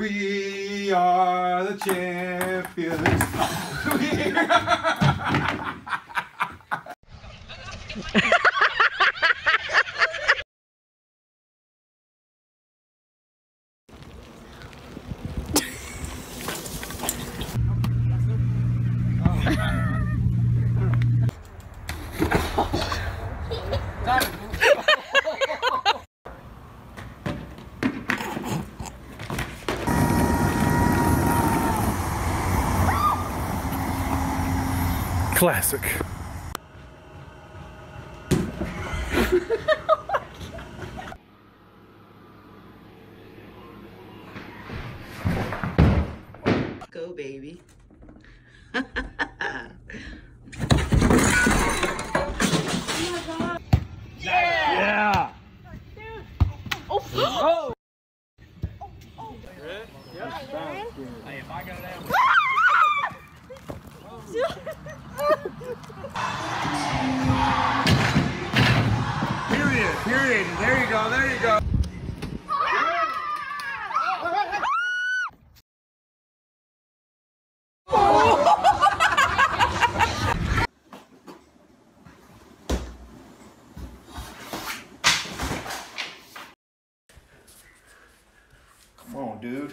We are the champions. We Classic. Go, baby. Yeah. Oh. Period, period. There you go, there you go. Come on, dude.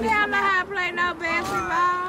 Yeah, I'm not play no basketball.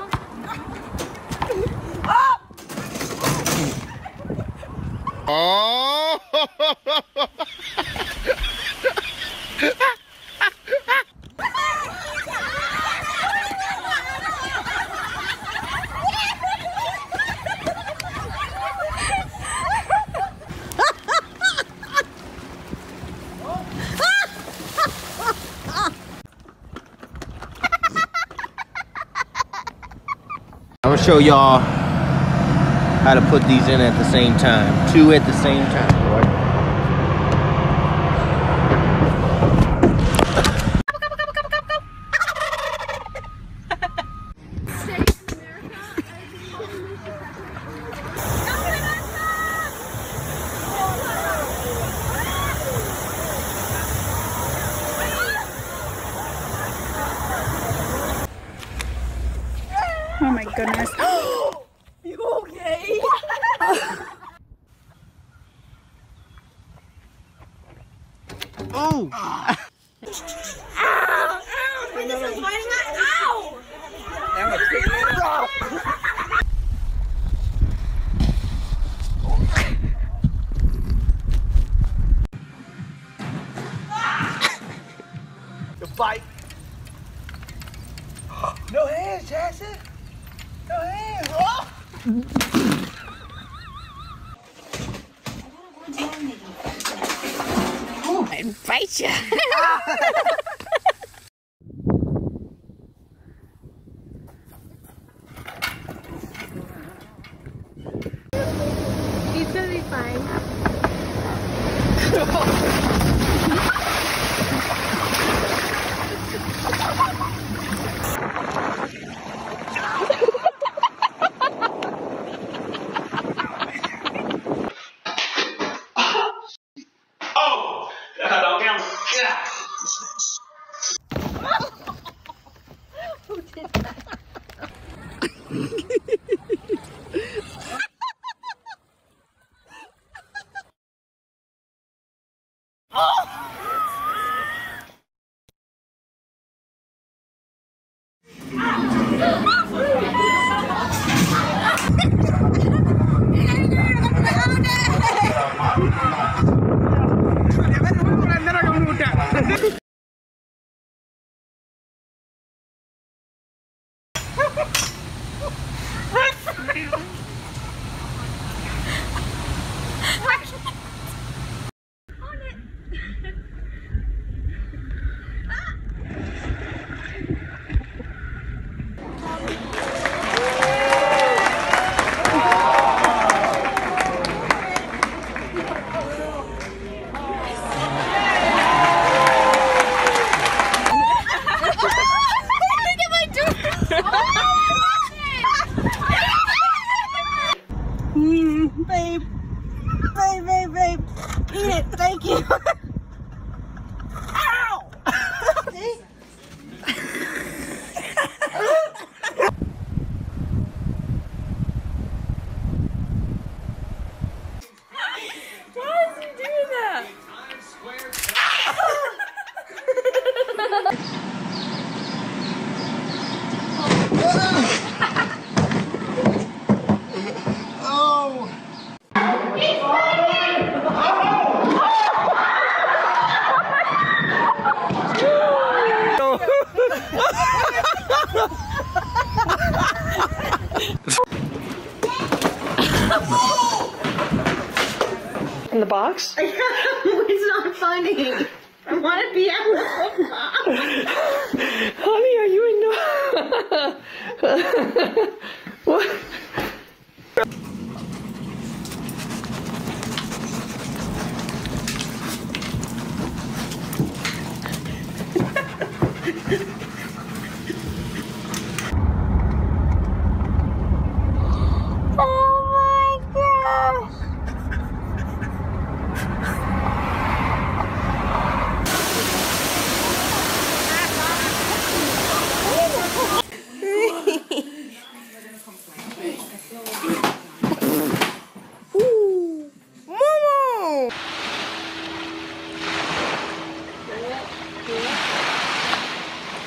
I'm gonna show y'all how to put these in at the same time. Two at the same time, right? Oh my goodness. you okay? Oh! This is biting my ow! The bike. No hands, Jackson. No hands. And bite you. He's gonna be fine. Eat it, thank you. Ow! Why is he doing that? the box? it's not funny. I want to be out Honey, are you in no? what? Oh my gosh. Ooh, Momo!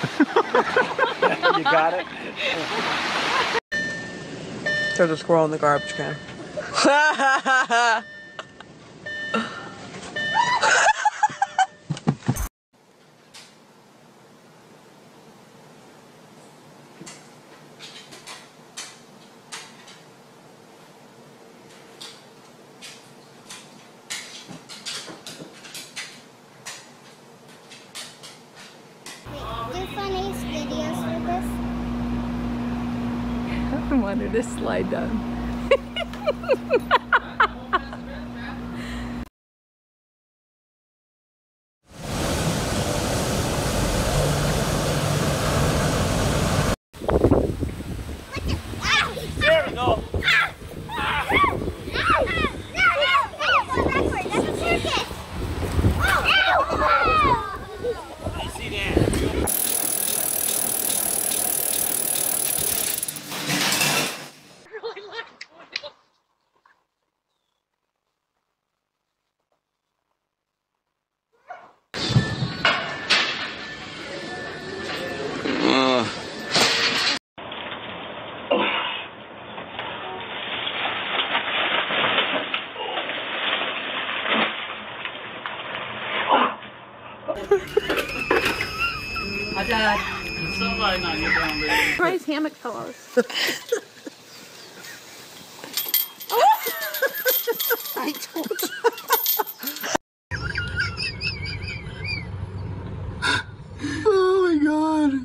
You got it? There's a squirrel in the garbage can. wanted to slide down. There Price hammock pillows. I told you. Oh my god.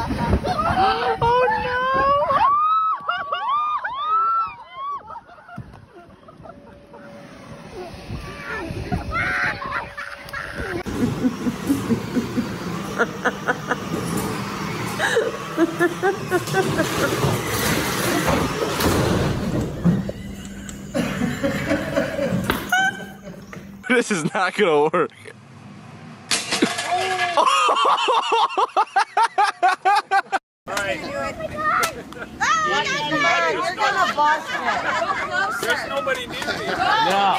Oh, this is not gonna work. You're gonna bust it. There's nobody near me. No.